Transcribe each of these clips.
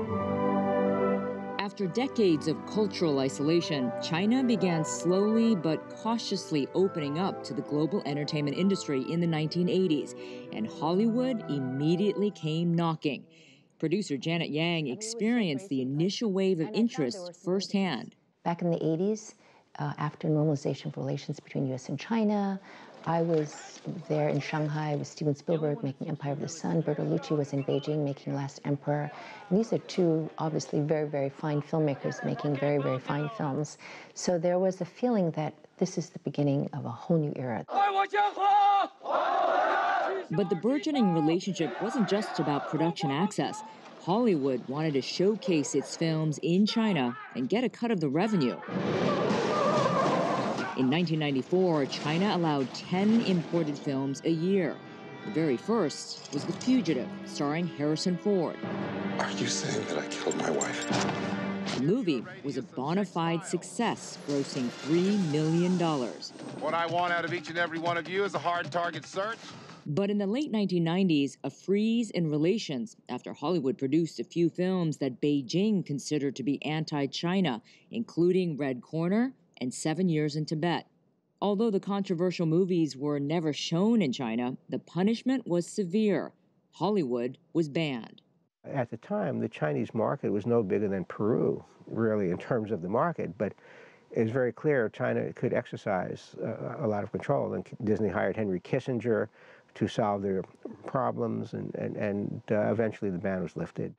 After decades of cultural isolation, China began slowly but cautiously opening up to the global entertainment industry in the 1980s, and Hollywood immediately came knocking. Producer Janet Yang experienced the initial wave of interest firsthand. Back in the 80s, uh, after normalization of relations between U.S. and China, I was there in Shanghai with Steven Spielberg making Empire of the Sun. Bertolucci was in Beijing making Last Emperor. And these are two obviously very, very fine filmmakers making very, very fine films. So there was a feeling that this is the beginning of a whole new era. But the burgeoning relationship wasn't just about production access. Hollywood wanted to showcase its films in China and get a cut of the revenue. In 1994, China allowed 10 imported films a year. The very first was The Fugitive, starring Harrison Ford. Are you saying that I killed my wife? The movie was a bona fide success, grossing $3 million. What I want out of each and every one of you is a hard target search. But in the late 1990s, a freeze in relations after Hollywood produced a few films that Beijing considered to be anti China, including Red Corner and Seven Years in Tibet. Although the controversial movies were never shown in China, the punishment was severe. Hollywood was banned. At the time, the Chinese market was no bigger than Peru, really, in terms of the market, but it was very clear China could exercise uh, a lot of control. And Disney hired Henry Kissinger to solve their problems, and, and, and uh, eventually the ban was lifted.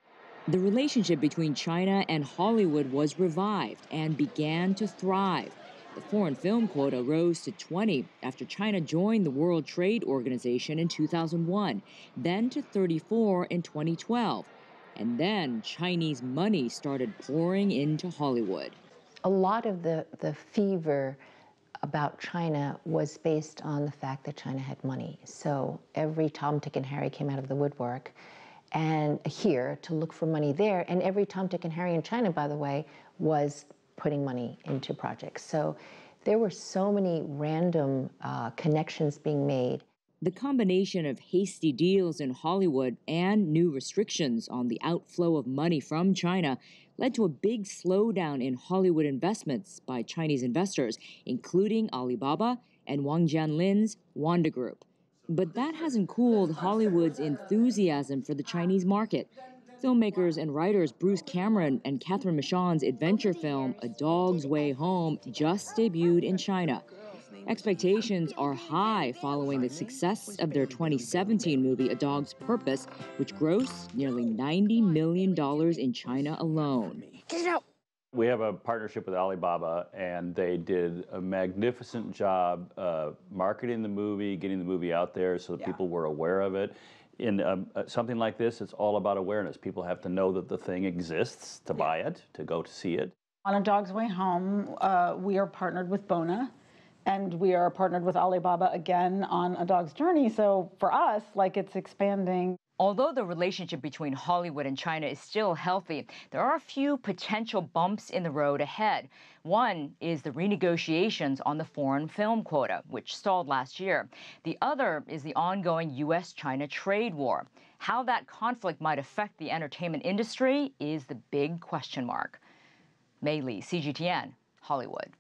The relationship between China and Hollywood was revived and began to thrive. The foreign film quota rose to 20 after China joined the World Trade Organization in 2001, then to 34 in 2012. And then Chinese money started pouring into Hollywood. A lot of the, the fever about China was based on the fact that China had money. So every Tom, Dick, and Harry came out of the woodwork and here to look for money there. And every Tom, Dick, and Harry in China, by the way, was putting money into projects. So there were so many random uh, connections being made. The combination of hasty deals in Hollywood and new restrictions on the outflow of money from China led to a big slowdown in Hollywood investments by Chinese investors, including Alibaba and Wang Jianlin's Wanda Group. But that hasn't cooled Hollywood's enthusiasm for the Chinese market. Filmmakers and writers Bruce Cameron and Cathryn Michon's adventure film A Dog's Way Home just debuted in China. Expectations are high following the success of their 2017 movie A Dog's Purpose, which grossed nearly $90 million in China alone. Get it out! We have a partnership with Alibaba, and they did a magnificent job uh, marketing the movie, getting the movie out there so that yeah. people were aware of it. In um, uh, something like this, it's all about awareness. People have to know that the thing exists to yeah. buy it, to go to see it. On A Dog's Way Home, uh, we are partnered with Bona, and we are partnered with Alibaba again on A Dog's Journey. So for us, like it's expanding Although the relationship between Hollywood and China is still healthy, there are a few potential bumps in the road ahead. One is the renegotiations on the foreign film quota, which stalled last year. The other is the ongoing U.S. China trade war. How that conflict might affect the entertainment industry is the big question mark. May Lee, CGTN, Hollywood.